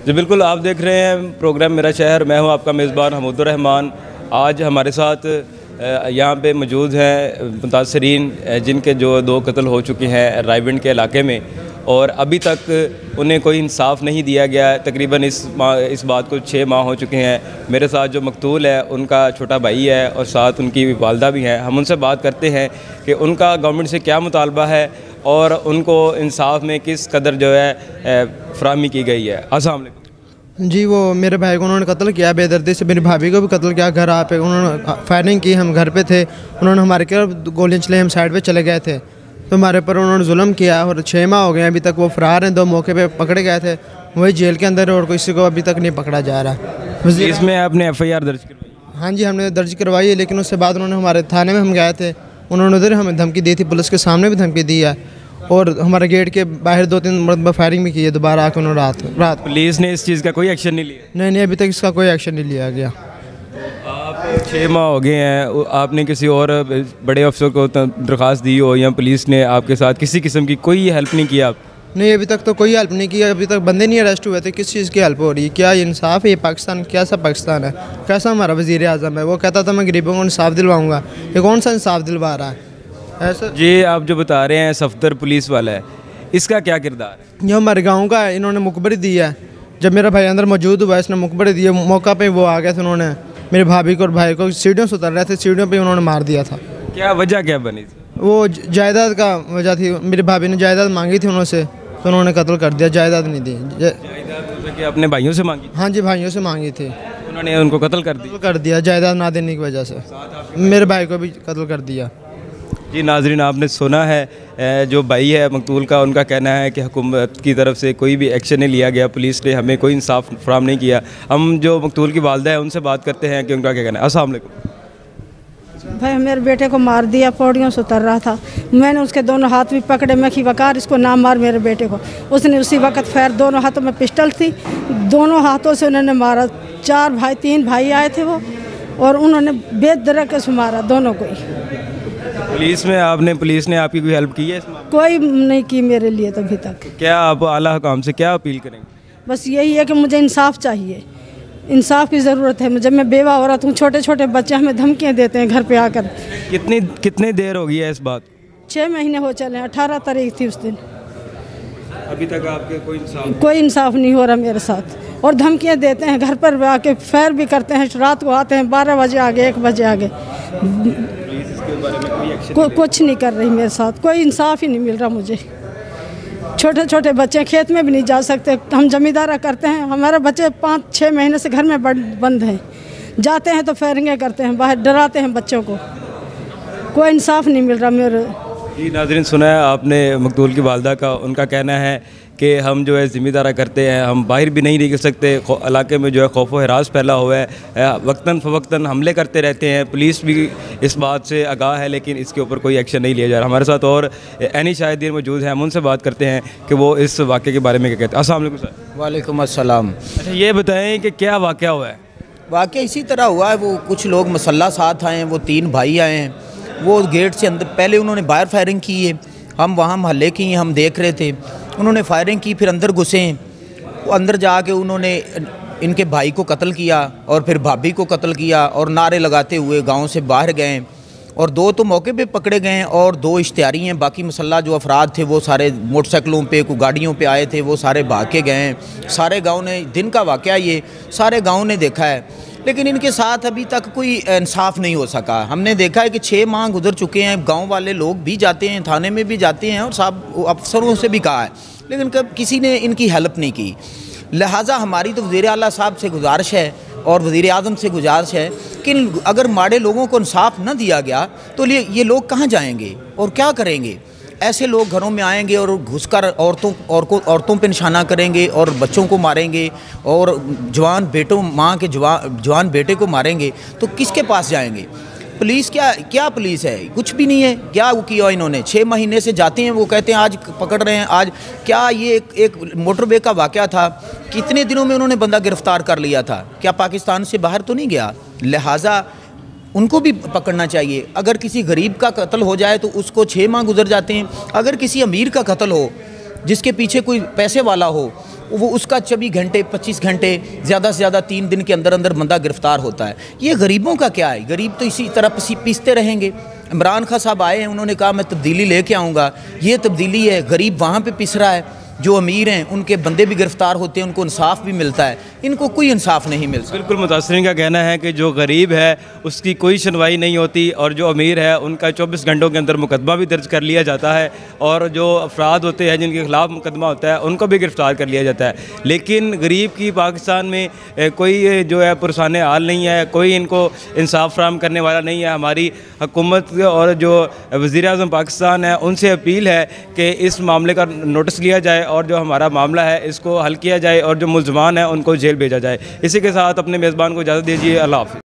जी, बिल्कुल, आप देख रहे हैं प्रोग्राम मेरा शहर। मैं हूँ आपका मेज़बान हमूदुररहमान। आज हमारे साथ यहाँ पे मौजूद हैं मुतासरीन जिनके जो दो कत्ल हो चुके हैं रायविंड के इलाके में। और अभी तक उन्हें कोई इंसाफ नहीं दिया गया है। तकरीबन इस माह, इस बात को छः माह हो चुके हैं। मेरे साथ जो मकतूल है, उनका छोटा भाई है और साथ उनकी वालदा भी हैं। हम उनसे बात करते हैं कि उनका गवर्नमेंट से क्या मुतालबा है और उनको इंसाफ में किस कदर जो है फ्राहमी की गई है। असल जी, वो मेरे भाई को उन्होंने कत्ल किया, बेदर्दी से। मेरी भाभी को भी कत्ल किया, घर आ पे उन्होंने फायरिंग की, हम घर पे थे। उन्होंने हमारे के गोलियाँ चले हम साइड पे चले गए थे। तो हमारे ऊपर उन्होंने जुल्म किया और छः माह हो गए अभी तक वो फरार हैं दो मौके पे पकड़े गए थे वही जेल के अंदर और किसी को अभी तक नहीं पकड़ा जा रहा। इसमें आपने एफ़ आई आर दर्ज करवाई? हाँ जी हमने दर्ज करवाई है लेकिन उसके बाद उन्होंने हमारे थाने में हम गए थे। उन्होंने उधर हमें धमकी दी थी पुलिस के सामने भी धमकी दी है। और हमारे गेट के बाहर दो तीन मरतबा फायरिंग भी की है दोबारा आकर उन्होंने रात रात पुलिस ने इस चीज़ का कोई एक्शन नहीं लिया? नहीं नहीं अभी तक इसका कोई एक्शन नहीं लिया गया। छः माह हो गए हैं। आपने किसी और बड़े अफसर को दरख्वास्त दी हो या पुलिस ने आपके साथ किसी किस्म की कोई हेल्प नहीं किया आप? नहीं अभी तक तो कोई हेल्प नहीं की। अभी तक बंदे नहीं अरेस्ट हुए थे। किस चीज़ की हेल्प हो रही है? क्या इंसाफ है? ये पाकिस्तान कैसा पाकिस्तान है? कैसा हमारा वज़ीर अजम है? वो कहता था मैं गरीबों को इंसाफ दिलवाऊँगा। ये कौन सा इंसाफ दिलवा रहा है? ऐसा ये आप जो बता रहे हैं सफदर पुलिस वाला है इसका क्या किरदार है? जो हमारे गाँव का है। इन्होंने मुखबरी दी है। जब मेरा भाई अंदर मौजूद हुआ इसने मुखबरी दी है। मौका पर वो आ गए थे उन्होंने। मेरे भाभी को और भाई को सीढ़ियों से उतर रहे थे सीढ़ियों पर उन्होंने मार दिया था। क्या वजह क्या बनी थी? वो जायदाद का वजह थी मेरे भाभी ने जायदाद मांगी थी उन्होंने तो उन्होंने कत्ल कर दिया जायदाद नहीं दी। जायदाद कि अपने भाइयों से मांगी? हाँ जी भाइयों से मांगी थी। उन्होंने उनको कत्ल कर दिया? कर दिया जायदाद ना देने की वजह से। मेरे भाई को भी कत्ल कर दिया। जी, नाजरीन, आपने सुना है जो भाई है मकतूल का, उनका कहना है कि हुकूमत की तरफ़ से कोई भी एक्शन नहीं लिया गया पुलिस ने हमें कोई इंसाफ फ्राहम नहीं किया। हम जो मकतूल की वालदा है, उनसे बात करते हैं कि उनका क्या कहना है। वालेकुम। भाई, मेरे बेटे को मार दिया, पौड़ियों से उतर रहा था। मैंने उसके दोनों हाथ भी पकड़े, मैं कि वकार, इसको ना मार मेरे बेटे को। उसने उसी वक्त फैर, दोनों हाथों में पिस्टल थी। दोनों हाथों से उन्होंने मारा। चार भाई, तीन भाई आए थे वो, और उन्होंने बेदर के से मारा, दोनों को ही। पुलिस में आपने पुलिस ने आपकी कोई हेल्प की है कोई नहीं की मेरे लिए तो अभी तक। क्या आप आला हुकाम से क्या अपील करेंगे? बस यही है कि मुझे इंसाफ चाहिए। इंसाफ की ज़रूरत है जब मैं बेवा औरत हूँ छोटे छोटे बच्चे हमें धमकियाँ देते हैं घर पे आकर। कितनी कितनी देर हो गई है इस बात? छः महीने हो चले हैं अठारह तारीख थी उस दिन। अभी तक आपके कोई इंसाफ कोई इंसाफ नहीं हो रहा मेरे साथ। और धमकियाँ देते हैं घर पर आके फैर भी करते हैं रात को आते हैं बारह बजे आगे एक बजे आगे। को, कुछ नहीं कर रही मेरे साथ। कोई इंसाफ ही नहीं मिल रहा मुझे। छोटे छोटे बच्चे खेत में भी नहीं जा सकते। हम जमींदारा करते हैं। हमारे बच्चे पाँच छः महीने से घर में बंद बंद हैं। जाते हैं तो फैरिंगे करते हैं। बाहर डराते हैं बच्चों को। कोई इंसाफ नहीं मिल रहा मेरे जी नाजरीन सुना है आपने मकदूल की वालदा का उनका कहना है कि हम जो है ज़िम्मेदारा करते हैं हम बाहर भी नहीं निकल सकते। इलाके में जो है खौफ हरास फैला हुआ है। वक्ता फ़वक्तन हमले करते रहते हैं। पुलिस भी इस बात से आगाह है लेकिन इसके ऊपर कोई एक्शन नहीं लिया जा रहा। हमारे साथ और एनी शाहिदीन मौजूद हैं। हम उनसे बात करते हैं कि वो इस वाक़े के बारे में क्या कहते हैं। असल सर। वालेकुम अस्सलाम। अच्छा ये बताएँ कि क्या वाक़ हुआ है? वाक़ इसी तरह हुआ है। वो कुछ लोग मसल्ला साथ आए हैं वो तीन भाई आए हैं। वो गेट से अंदर पहले उन्होंने बाहर फायरिंग की है। हम वहाँ महल्ले की हम देख रहे थे। उन्होंने फायरिंग की, फिर अंदर घुसे। अंदर जाके उन्होंने इनके भाई को कत्ल किया और फिर भाभी को कत्ल किया और नारे लगाते हुए गाँव से बाहर गए। और दो तो मौके पे पकड़े गए और दो इश्तियारी हैं, बाकी मसल्ला जो अफराद थे वो सारे मोटरसाइकिलों पे, को गाड़ियों पे आए थे, वो सारे भाग के गए। सारे गाँव ने, दिन का वाक़ ये, सारे गाँव ने देखा है। लेकिन इनके साथ अभी तक कोई इंसाफ नहीं हो सका। हमने देखा है कि छः माह गुजर चुके हैं, गाँव वाले लोग भी जाते हैं, थाने में भी जाते हैं और साहब अफसरों से भी कहा है। लेकिन कब किसी ने इनकी हेल्प नहीं की। लिहाजा हमारी तो वज़ी अला साहब से गुजारिश है और वज़ी अजम से गुजारिश है कि अगर माड़े लोगों को इंसाफ न दिया गया तो ये लोग कहाँ जाएँगे और क्या करेंगे? ऐसे लोग घरों में आएँगे और घुसकर औरतों और को औरतों पे निशाना करेंगे और बच्चों को मारेंगे और जवान बेटों माँ के जवान जवान बेटे को मारेंगे तो किसके पास जाएँगे? पुलिस क्या क्या पुलिस है? कुछ भी नहीं है। क्या वो किया इन्होंने? छः महीने से जाते हैं वो कहते हैं आज पकड़ रहे हैं आज क्या ये एक, एक मोटरवे का वाक़ था? कितने दिनों में उन्होंने बंदा गिरफ़्तार कर लिया था? क्या पाकिस्तान से बाहर तो नहीं गया? लिहाजा उनको भी पकड़ना चाहिए। अगर किसी गरीब का कत्ल हो जाए तो उसको छः माह गुजर जाते हैं। अगर किसी अमीर का कत्ल हो, जिसके पीछे कोई पैसे वाला हो, वो उसका चौबीस घंटे, पच्चीस घंटे, ज़्यादा से ज़्यादा तीन दिन के अंदर अंदर बंदा गिरफ़्तार होता है। ये गरीबों का क्या है? गरीब तो इसी तरह पसी, पीसते रहेंगे। इमरान खान साहब आए हैं, उन्होंने कहा, मैं तब्दीली ले लेके आऊँगा। ये तब्दीली है, गरीब वहाँ पर पिस रहा है। जो अमीर हैं, उनके बंदे भी गिरफ़्तार होते हैं, उनको इंसाफ भी मिलता है। इनको कोई इंसाफ नहीं मिलता बिल्कुल मुतासरी का कहना है कि जो गरीब है, उसकी कोई सुनवाई नहीं होती और जो अमीर है, उनका चौबीस घंटों के अंदर मुकदमा भी दर्ज कर लिया जाता है और जो अफराद होते हैं, जिनके खिलाफ मुकदमा होता है, उनको भी गिरफ़्तार कर लिया जाता है। लेकिन गरीब की पाकिस्तान में कोई जो है पुरसान हाल नहीं है, कोई इनको इंसाफ फ्राहम करने वाला नहीं है। हमारी हुकूमत और जो वज़ी अजम पाकिस्तान है, उनसे अपील है कि इस मामले का नोटिस लिया जाए और जो हमारा मामला है, इसको हल किया जाए और जो मुलजमान है, उनको जेल भेजा जाए। इसी के साथ अपने मेज़बान को इजाज़त दीजिए। अल्लाह हाफ़ि